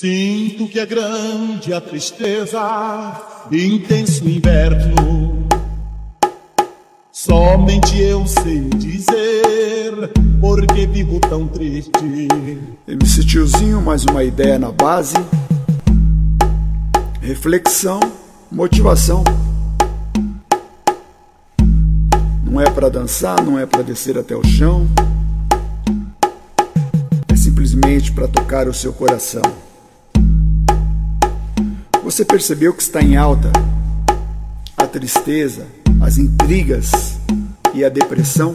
Sinto que é grande a tristeza, intenso inverno. Somente eu sei dizer por que vivo tão triste. MC Tiozinho, mais uma ideia na base. Reflexão, motivação. Não é para dançar, não é para descer até o chão. É simplesmente para tocar o seu coração. Você percebeu que está em alta a tristeza, as intrigas e a depressão?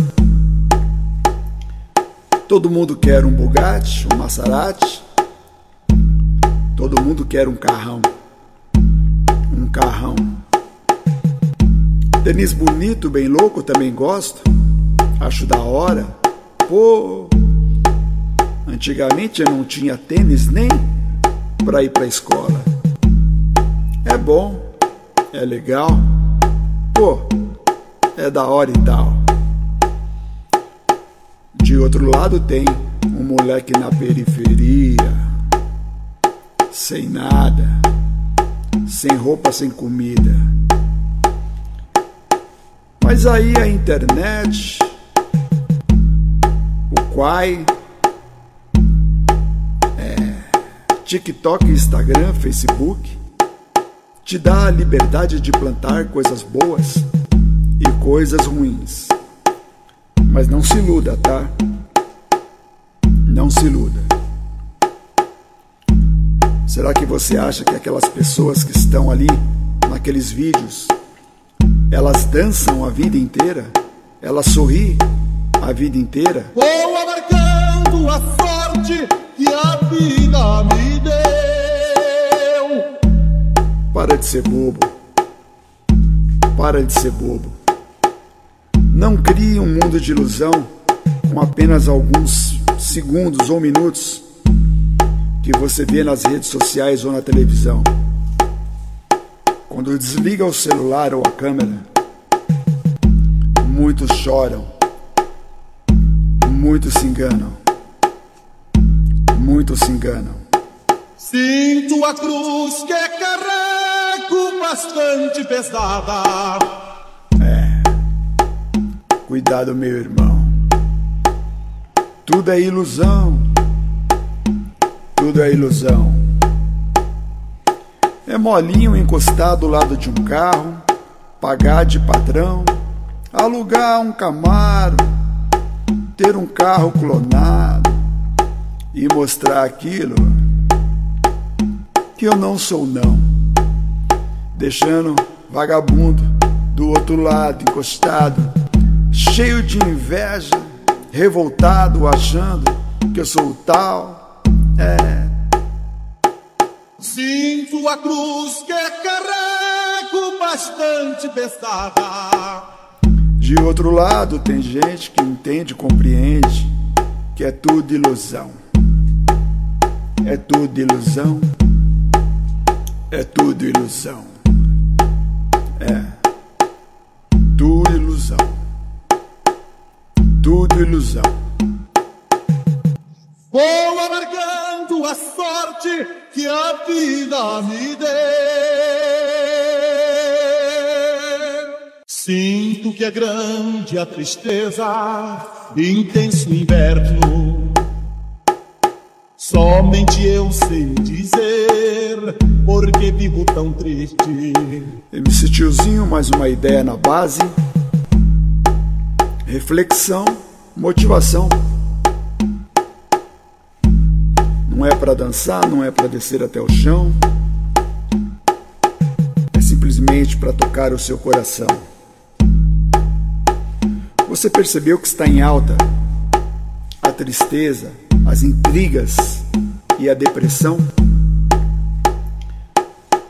Todo mundo quer um Bugatti, um Maserati. Todo mundo quer um carrão. Um carrão. Tênis bonito, bem louco, também gosto. Acho da hora. Pô, antigamente eu não tinha tênis nem para ir para a escola. É bom, é legal, pô, é da hora e tal. De outro lado tem um moleque na periferia, sem nada, sem roupa, sem comida. Mas aí a internet, o Quai, é, TikTok, Instagram, Facebook te dá a liberdade de plantar coisas boas e coisas ruins. Mas não se iluda, tá? Não se iluda. Será que você acha que aquelas pessoas que estão ali naqueles vídeos, elas dançam a vida inteira? Elas sorriem a vida inteira? Vou abarcando a sorte que a vida Para de ser bobo. Para de ser bobo. Não crie um mundo de ilusão com apenas alguns segundos ou minutos que você vê nas redes sociais ou na televisão. Quando desliga o celular ou a câmera, muitos choram, muitos se enganam, muitos se enganam. Sinto a cruz que é carrega bastante pesada. É. Cuidado, meu irmão. Tudo é ilusão. Tudo é ilusão. É molinho encostar do lado de um carro, pagar de patrão, alugar um Camaro, ter um carro clonado e mostrar aquilo que eu não sou não deixando vagabundo do outro lado encostado, cheio de inveja, revoltado, achando que eu sou o tal. É. Sinto a cruz que carrego bastante pesada. De outro lado, tem gente que entende, compreende que é tudo ilusão. É tudo ilusão. É tudo ilusão. É. Tudo ilusão. Tudo ilusão. Vou amargando a sorte que a vida me deu. Sinto que é grande a tristeza, intenso inverno. Somente eu sei dizer por que vivo tão triste. MC Tiozinho, mais uma ideia na base. Reflexão, motivação. Não é para dançar, não é para descer até o chão. É simplesmente para tocar o seu coração. Você percebeu que está em alta a tristeza, as intrigas e a depressão?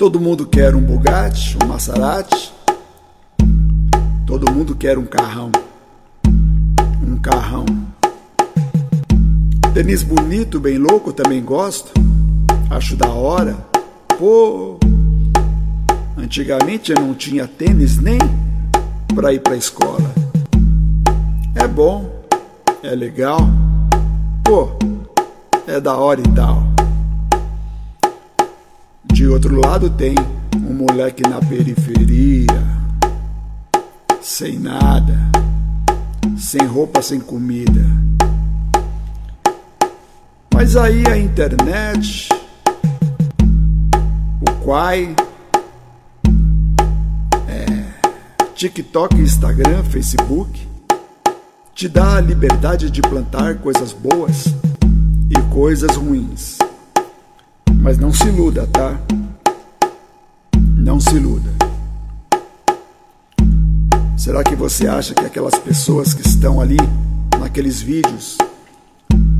Todo mundo quer um Bugatti, um Maserati. Todo mundo quer um carrão. Um carrão. Tênis bonito, bem louco, também gosto. Acho da hora. Pô, antigamente eu não tinha tênis nem para ir para escola. É bom, é legal. Pô, é da hora e tal. De outro lado tem um moleque na periferia, sem nada, sem roupa, sem comida. Mas aí a internet, o Quai, é, TikTok, Instagram, Facebook, te dá a liberdade de plantar coisas boas e coisas ruins. Mas não se iluda, tá? Não se iluda. Será que você acha que aquelas pessoas que estão ali naqueles vídeos,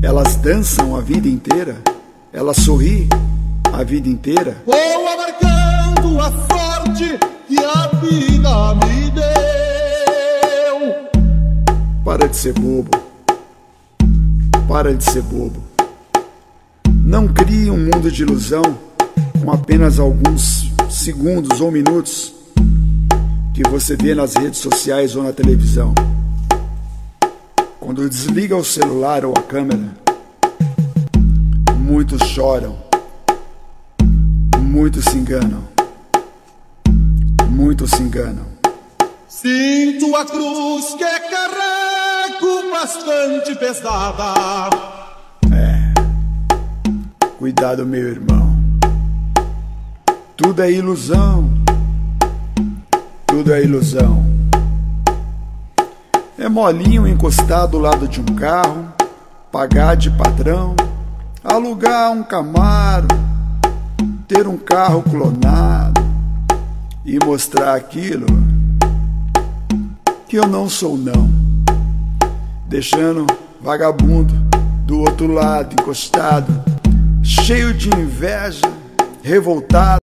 elas dançam a vida inteira? Elas sorriem a vida inteira? Vou abarcando a sorte que a vida me deu. Para de ser bobo. Para de ser bobo. Não crie um mundo de ilusão com apenas alguns segundos ou minutos que você vê nas redes sociais ou na televisão. Quando desliga o celular ou a câmera, muitos choram, muitos se enganam, muitos se enganam. Sinto a cruz que carrego bastante pesada. Cuidado, meu irmão. Tudo é ilusão. Tudo é ilusão. É molinho encostar do lado de um carro, pagar de padrão, alugar um Camaro, ter um carro clonado e mostrar aquilo que eu não sou não. Deixando vagabundo do outro lado encostado cheio de inveja, revoltado.